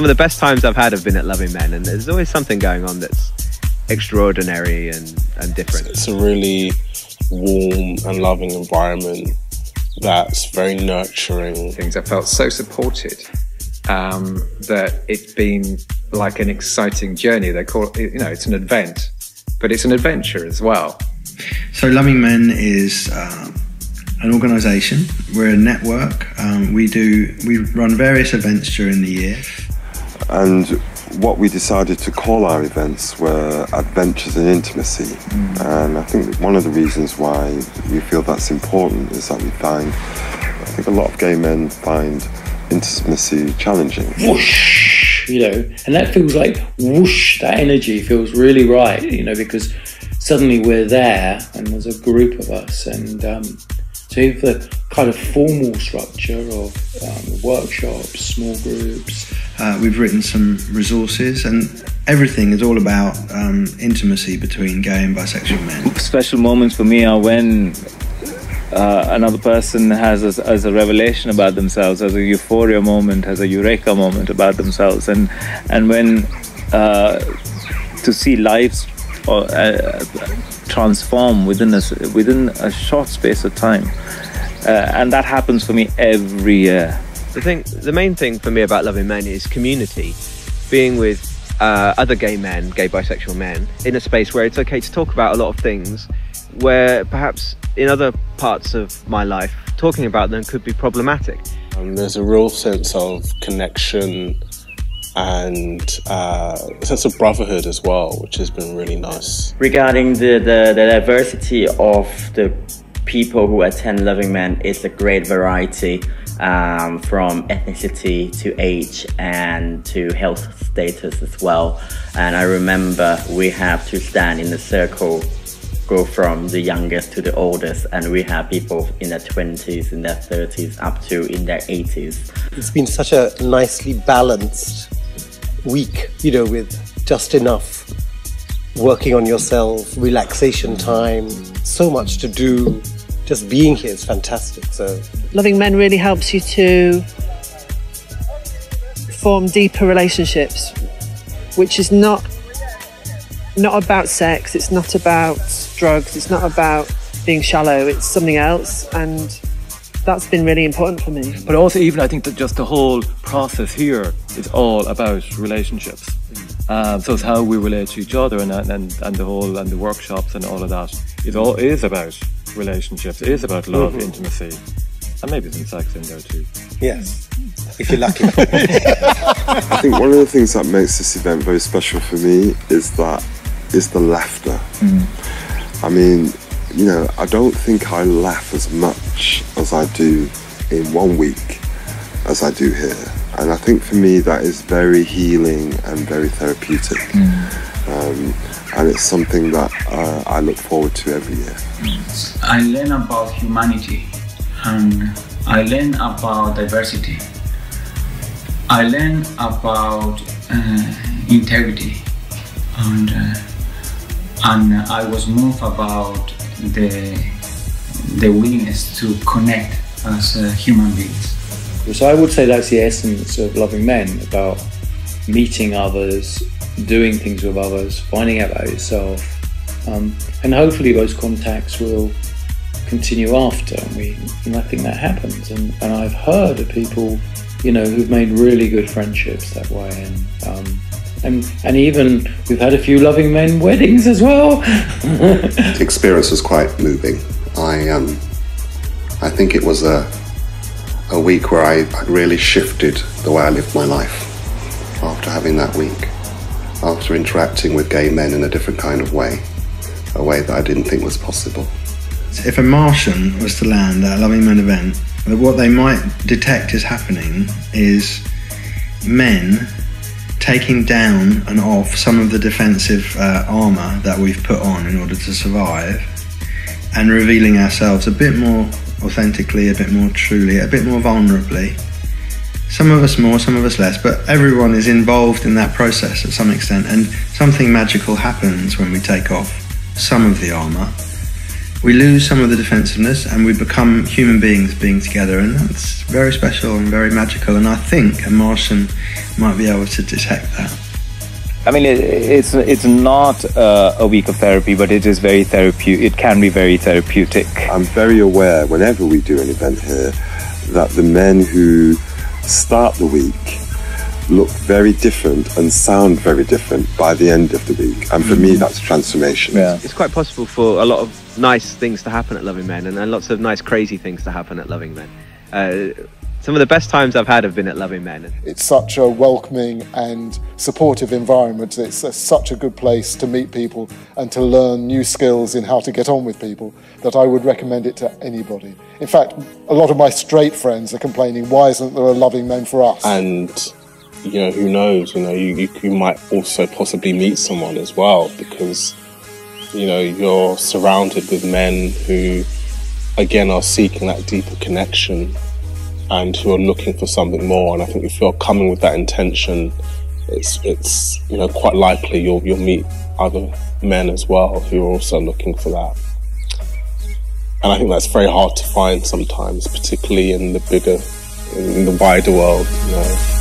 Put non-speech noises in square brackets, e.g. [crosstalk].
some of the best times I've had have been at Loving Men, and there's always something going on that's extraordinary and, and different. It's a really warm and loving environment that's very nurturing. Things I felt so supported um, that it's been like an exciting journey. They call it, you know, it's an event, but it's an adventure as well. So, Loving Men is uh, an organisation. We're a network. Um, we do we run various events during the year. And what we decided to call our events were Adventures in Intimacy. Mm. And I think one of the reasons why we feel that's important is that we find, I think a lot of gay men find intimacy challenging. Whoosh, you know, and that feels like whoosh, that energy feels really right, you know, because suddenly we're there and there's a group of us and um, so the kind of formal structure of um, workshops, small groups. Uh, we've written some resources and everything is all about um, intimacy between gay and bisexual men. Special moments for me are when uh, another person has a, has a revelation about themselves, has a euphoria moment, has a eureka moment about themselves, and and when uh, to see lives uh, uh transform within a within a short space of time, uh, and that happens for me every year. The thing, the main thing for me about loving men is community, being with uh, other gay men, gay bisexual men, in a space where it's okay to talk about a lot of things where perhaps in other parts of my life, talking about them could be problematic. Um, there's a real sense of connection and uh, a sense of brotherhood as well, which has been really nice. Regarding the, the, the diversity of the people who attend Loving Men, it's a great variety um, from ethnicity to age and to health status as well. And I remember we have to stand in the circle go from the youngest to the oldest, and we have people in their 20s, in their 30s, up to in their 80s. It's been such a nicely balanced week, you know, with just enough working on yourself, relaxation time, so much to do. Just being here is fantastic. So, loving men really helps you to form deeper relationships, which is not not about sex. It's not about drugs. It's not about being shallow. It's something else, and that's been really important for me. But also, even I think that just the whole process here is all about relationships. Um, so it's how we relate to each other, and, and and the whole and the workshops and all of that. It all is about relationships. It is about love, mm-hmm. intimacy, and maybe some sex in there too. Yes, if you're lucky. [laughs] I think one of the things that makes this event very special for me is that is the laughter. Mm. I mean, you know, I don't think I laugh as much as I do in one week as I do here. And I think for me that is very healing and very therapeutic. Mm. Um, and it's something that uh, I look forward to every year. I learn about humanity and I learn about diversity. I learn about uh, integrity and uh, and I was moved about the the willingness to connect as uh, human beings. So I would say that's the essence of loving men about meeting others, doing things with others, finding out about yourself, um, and hopefully those contacts will continue after. And we, and I think that happens. And, and I've heard of people, you know, who've made really good friendships that way. And um, and, and even we've had a few loving men weddings as well. [laughs] the experience was quite moving. I um, I think it was a a week where I, I really shifted the way I lived my life after having that week, after interacting with gay men in a different kind of way, a way that I didn't think was possible. If a Martian was to land at a Loving Men event, what they might detect is happening is men taking down and off some of the defensive uh, armour that we've put on in order to survive and revealing ourselves a bit more authentically, a bit more truly, a bit more vulnerably. Some of us more, some of us less, but everyone is involved in that process at some extent, and something magical happens when we take off some of the armour. We lose some of the defensiveness and we become human beings being together, and that's very special and very magical. And I think a Martian might be able to detect that. I mean, it's it's not uh, a week of therapy, but it is very therapeutic. It can be very therapeutic. I'm very aware whenever we do an event here that the men who start the week look very different and sound very different by the end of the week. And for me, that's transformation. Yeah. It's quite possible for a lot of nice things to happen at Loving Men and, and lots of nice, crazy things to happen at Loving Men. Uh, some of the best times I've had have been at Loving Men. It's such a welcoming and supportive environment. It's a, such a good place to meet people and to learn new skills in how to get on with people that I would recommend it to anybody. In fact, a lot of my straight friends are complaining, why isn't there a Loving Men for us? And you know, who knows? You know, you, you, you might also possibly meet someone as well because you know you're surrounded with men who, again, are seeking that deeper connection and who are looking for something more. And I think if you're coming with that intention, it's it's you know quite likely you'll you'll meet other men as well who are also looking for that. And I think that's very hard to find sometimes, particularly in the bigger, in the wider world. You know.